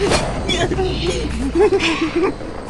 やった!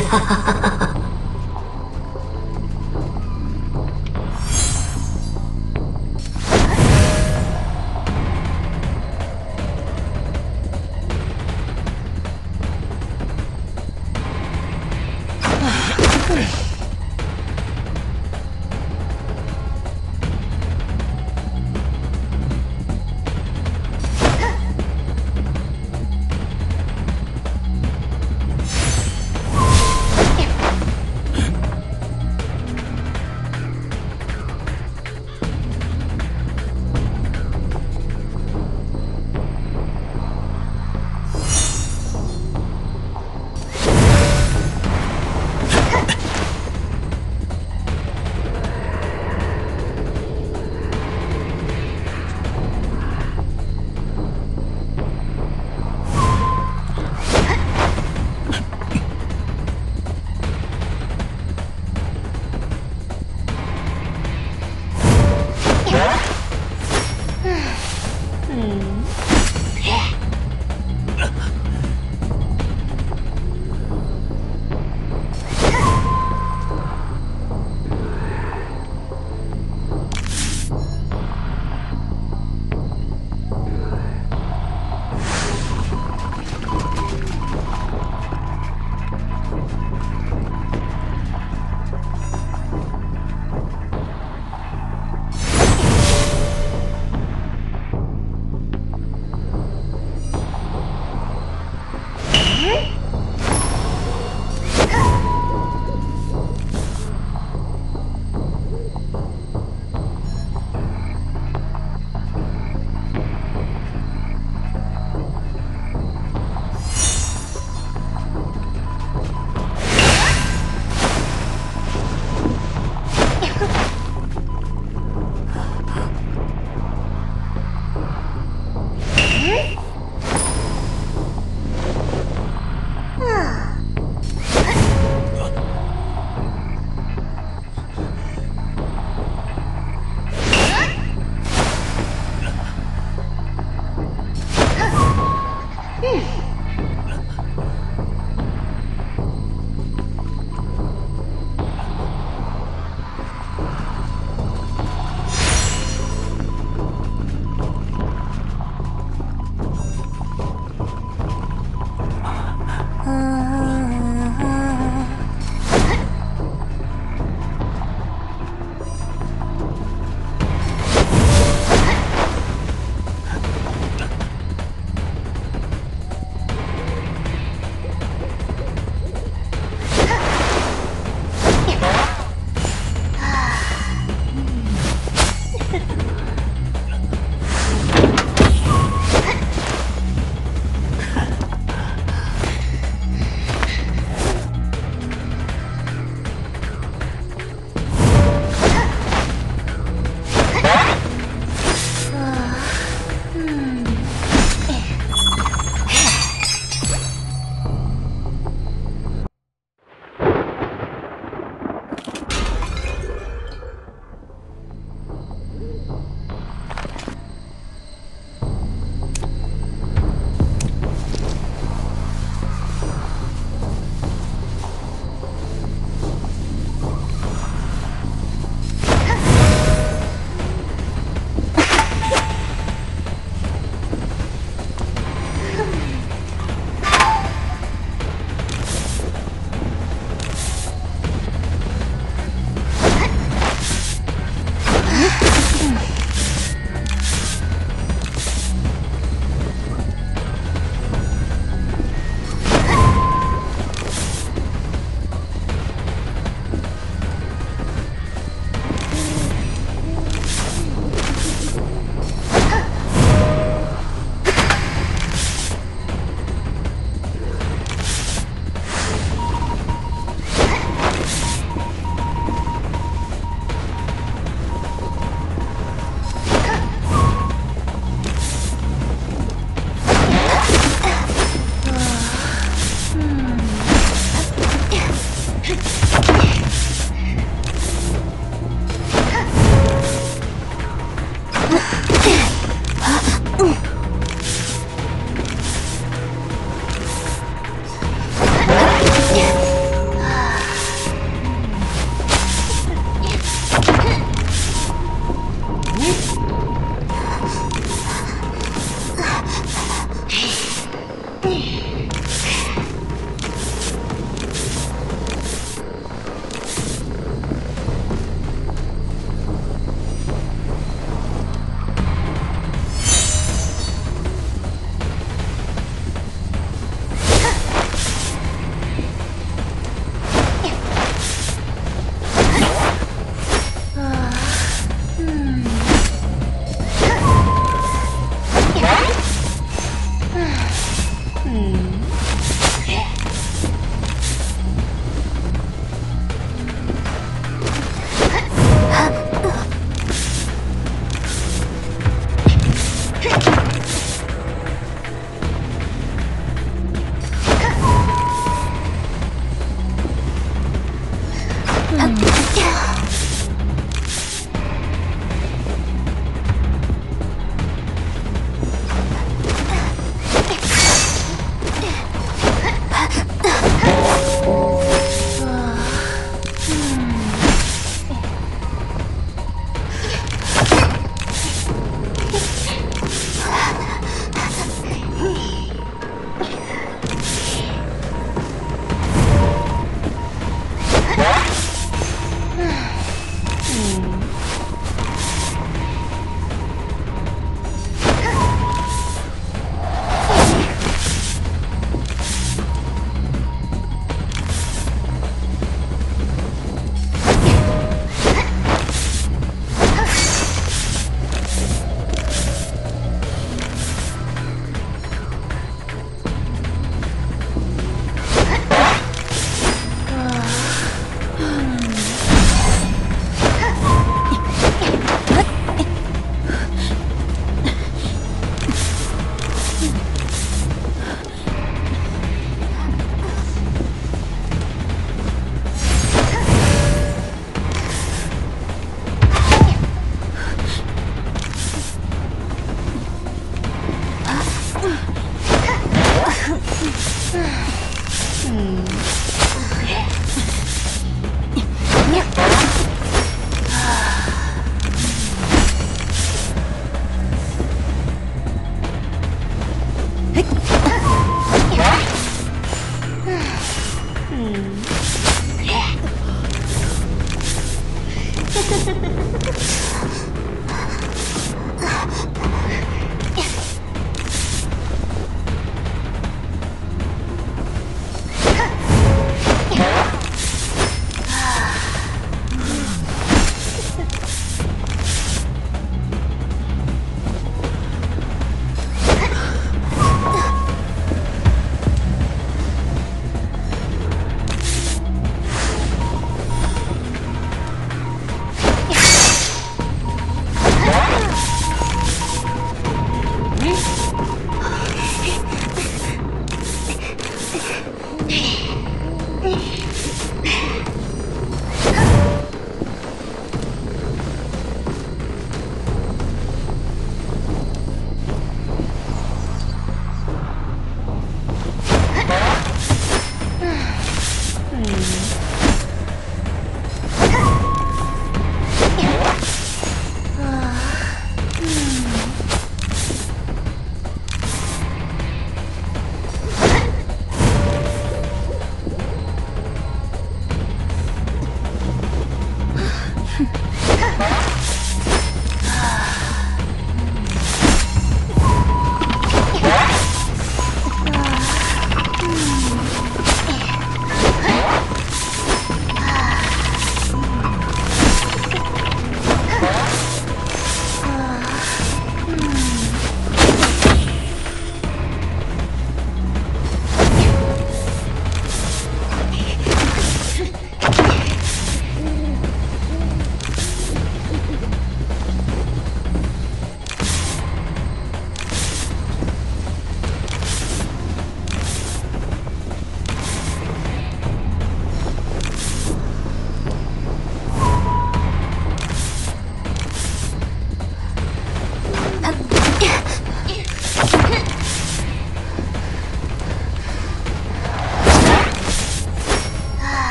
哈哈哈哈 Mm.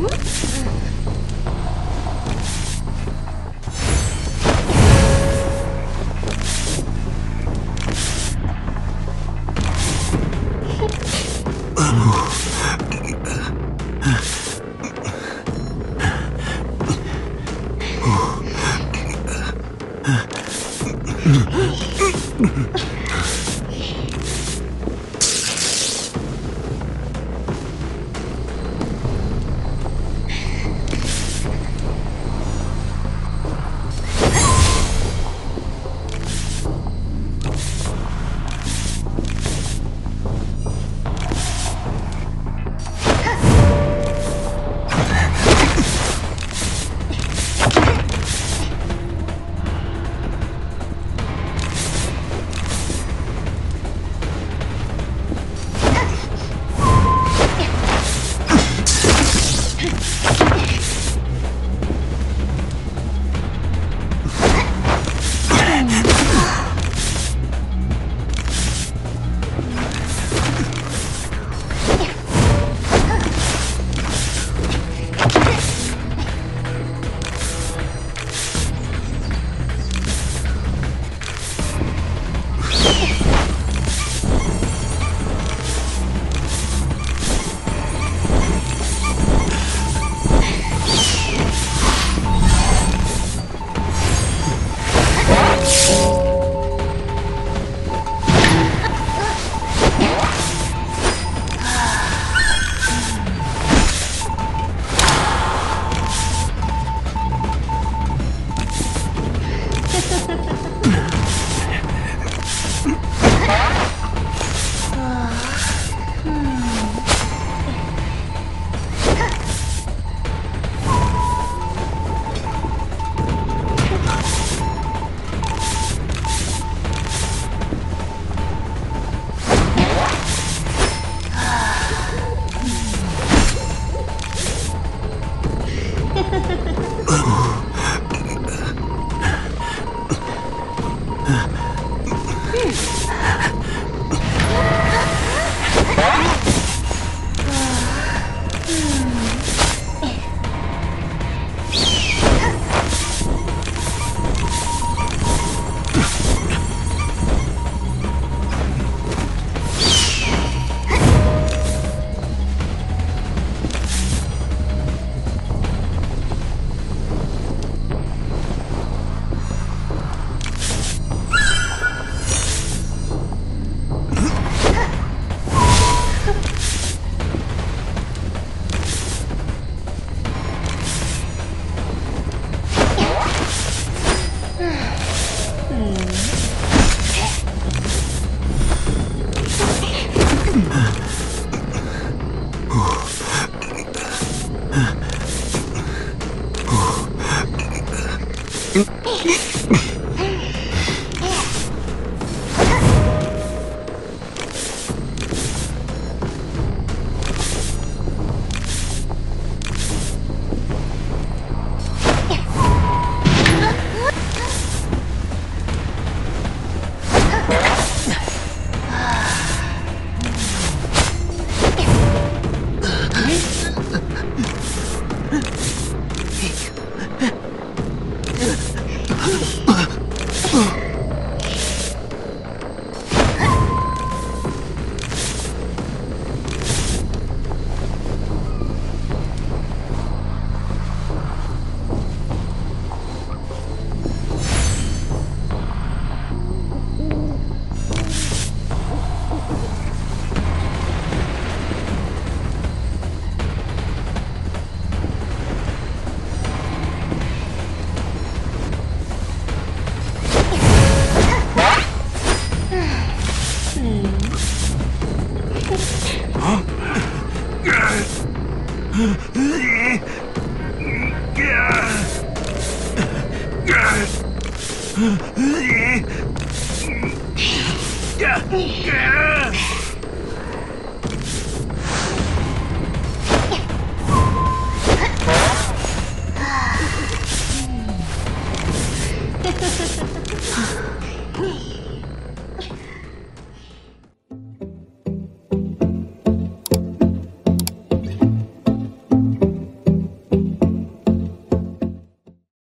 Hı?